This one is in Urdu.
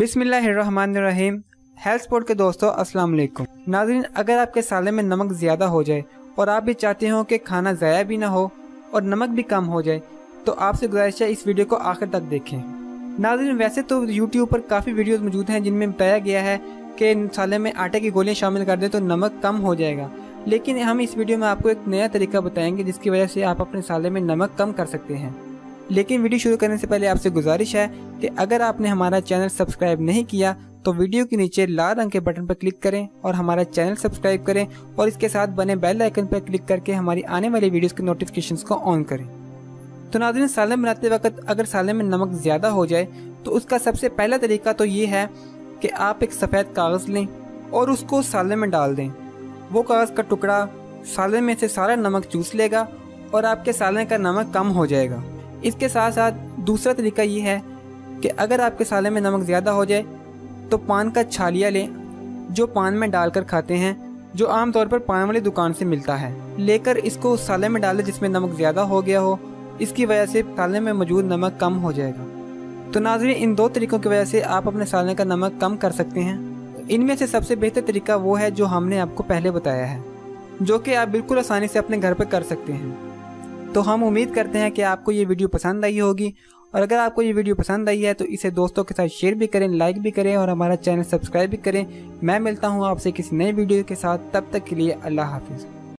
بسم اللہ الرحمن الرحیم۔ ہیلتھ سپورٹ کے دوستو، السلام علیکم۔ ناظرین، اگر آپ کے سالے میں نمک زیادہ ہو جائے اور آپ بھی چاہتے ہو کہ کھانا ضائع بھی نہ ہو اور نمک بھی کم ہو جائے، تو آپ سے گزارش ہے اس ویڈیو کو آخر تک دیکھیں۔ ناظرین، ویسے تو یوٹیوب پر کافی ویڈیوز موجود ہیں جن میں بتایا گیا ہے کہ سالے میں آٹے کی گولیاں شامل کر دیں تو نمک کم ہو جائے گا۔ لیکن ہم اس ویڈیو میں آپ کو ایک نیا طریقہ بتائیں گے جس کی وجہ سے آپ اپنے سالے میں نمک کم کر سکتے ہیں۔ لیکن ویڈیو شروع کرنے سے پہلے آپ سے گزارش ہے کہ اگر آپ نے ہمارا چینل سبسکرائب نہیں کیا تو ویڈیو کے نیچے لال رنگ کے بٹن پر کلک کریں اور ہمارا چینل سبسکرائب کریں اور اس کے ساتھ بنے بیل آئیکن پر کلک کر کے ہماری آنے والی ویڈیوز کے نوٹیفکیشنز کو آن کریں۔ تو ناظرین سالن بناتے وقت اگر سالن میں نمک زیادہ ہو جائے تو اس کا سب سے پہلا طریقہ تو یہ ہے کہ آپ ایک سفید کاغذ لیں اور اس کو سالن میں ڈال دیں۔ وہ کاغذ کا ٹکڑا سالن میں سے سارا نمک چوس لے گا اور آپ کے سالن کا نمک کم ہو جائے گا۔ اس کے ساتھ ساتھ دوسرا طریقہ یہ ہے کہ اگر آپ کے سالے میں نمک زیادہ ہو جائے، تو پان کا چھالیا لیں، جو پان میں ڈال کر کھاتے ہیں، جو عام طور پر پان والی دکان سے ملتا ہے۔ لے کر اس کو اس سالے میں ڈالیں جس میں نمک زیادہ ہو گیا ہو، اس کی وجہ سے سالے میں موجود نمک کم ہو جائے گا۔ تو ناظرین، ان دو طریقوں کی وجہ سے آپ اپنے سالے کا نمک کم کر سکتے ہیں۔ ان میں سے سب سے بہتر طریقہ وہ ہے جو ہم نے آپ کو پہلے بتایا ہے، جو کہ آپ بالکل آسانی سے اپنے گھر پہ کر سکتے ہیں۔ تو ہم امید کرتے ہیں کہ آپ کو یہ ویڈیو پسند آئی ہوگی اور اگر آپ کو یہ ویڈیو پسند آئی ہے تو اسے دوستوں کے ساتھ شیئر بھی کریں، لائک بھی کریں اور ہمارا چینل سبسکرائب بھی کریں۔ میں ملتا ہوں آپ سے کسی نئے ویڈیو کے ساتھ، تب تک کے لیے اللہ حافظ۔